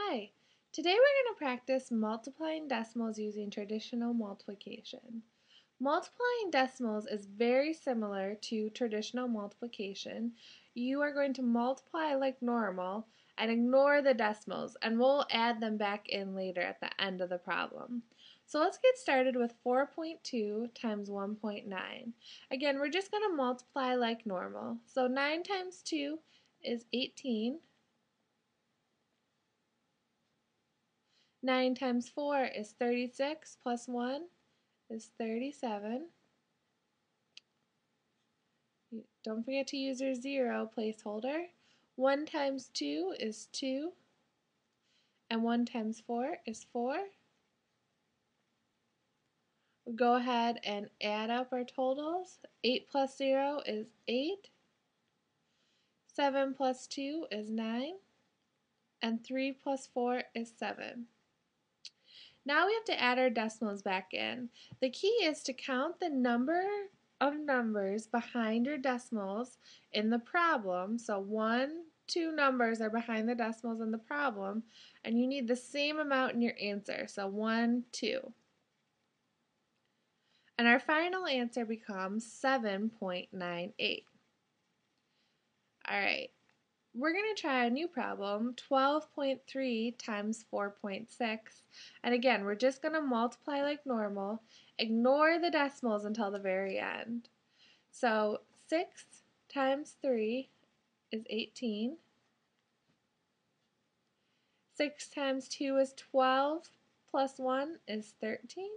Hi, today we're going to practice multiplying decimals using traditional multiplication. Multiplying decimals is very similar to traditional multiplication. You are going to multiply like normal and ignore the decimals and we'll add them back in later at the end of the problem. So let's get started with 4.2 times 1.9. Again, we're just going to multiply like normal. So 9 times 2 is 18. 9 times 4 is 36 plus 1 is 37. Don't forget to use your 0 placeholder. 1 times 2 is 2. And 1 times 4 is 4. We'll go ahead and add up our totals. 8 plus 0 is 8. 7 plus 2 is 9. And 3 plus 4 is 7. Now we have to add our decimals back in. The key is to count the number of numbers behind your decimals in the problem. So one, two numbers are behind the decimals in the problem, and you need the same amount in your answer. So one, two. And our final answer becomes 7.98. All right, we're going to try a new problem, 12.3 times 4.6. And again, we're just going to multiply like normal. Ignore the decimals until the very end. So 6 times 3 is 18. 6 times 2 is 12, plus 1 is 13.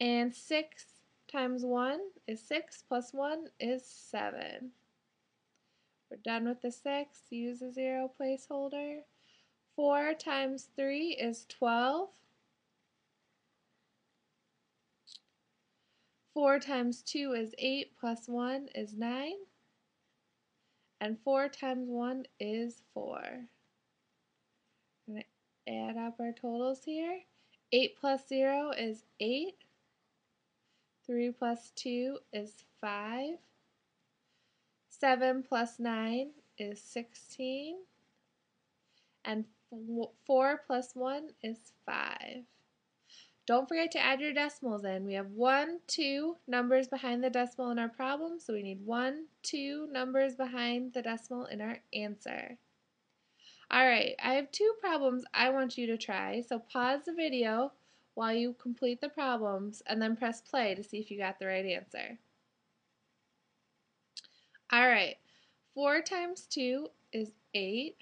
And 6 times 1 is 6, plus 1 is 7. We're done with the 6. Use a 0 placeholder. 4 times 3 is 12. 4 times 2 is 8 plus 1 is 9. And 4 times 1 is 4. I'm going to add up our totals here. 8 plus 0 is 8. 3 plus 2 is 5. 7 plus 9 is 16. And 4 plus 1 is 5. Don't forget to add your decimals in. We have 1, 2 numbers behind the decimal in our problem, so we need 1, 2 numbers behind the decimal in our answer. Alright, I have two problems I want you to try, so pause the video while you complete the problems and then press play to see if you got the right answer. All right, 4 times 2 is 8.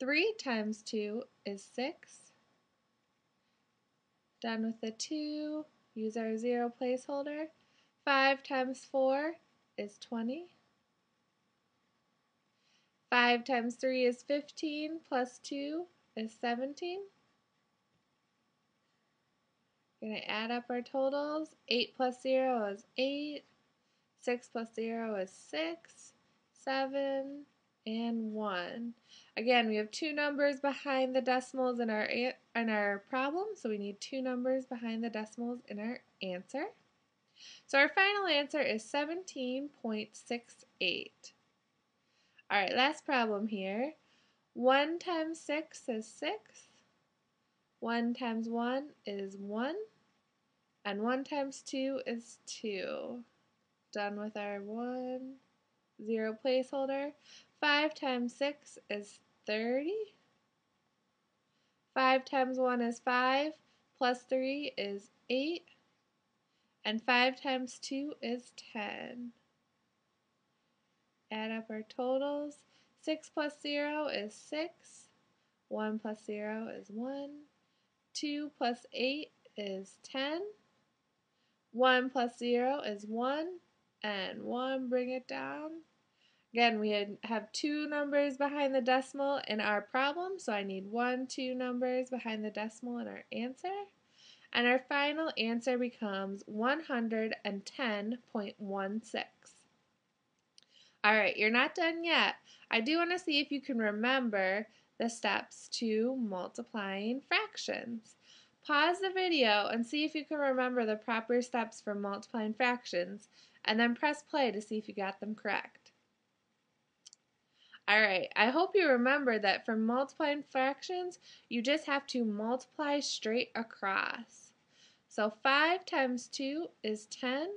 3 times 2 is 6. Done with the 2, use our 0 placeholder. 5 times 4 is 20. 5 times 3 is 15, plus 2 is 17. We're going to add up our totals. 8 plus 0 is 8. 6 plus 0 is 6, 7, and 1. Again, we have two numbers behind the decimals in our, in our problem, so we need two numbers behind the decimals in our answer. So our final answer is 17.68. All right, last problem here. 1 times 6 is 6. 1 times 1 is 1. And 1 times 2 is 2 done with our 1, 0 placeholder. 5 times 6 is 30. 5 times 1 is 5, plus 3 is 8. And 5 times 2 is 10. Add up our totals. 6 plus 0 is 6. 1 plus 0 is 1. 2 plus 8 is 10. 1 plus 0 is 1 and 1, bring it down. Again, we had, have two numbers behind the decimal in our problem, so I need one, two numbers behind the decimal in our answer. And our final answer becomes 110.16. Alright, you're not done yet. I do want to see if you can remember the steps to multiplying fractions. Pause the video and see if you can remember the proper steps for multiplying fractions and then press play to see if you got them correct. Alright, I hope you remember that for multiplying fractions, you just have to multiply straight across. So 5 times 2 is 10,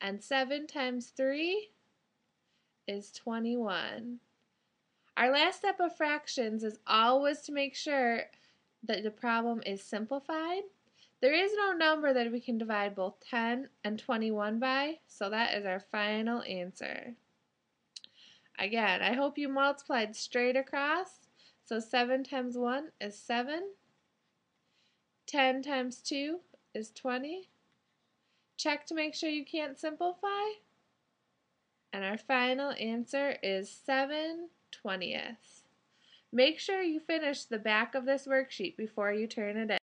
and 7 times 3 is 21. Our last step of fractions is always to make sure that the problem is simplified. There is no number that we can divide both 10 and 21 by, so that is our final answer. Again, I hope you multiplied straight across. So 7 times 1 is 7. 10 times 2 is 20. Check to make sure you can't simplify. And our final answer is 7 20ths. Make sure you finish the back of this worksheet before you turn it in.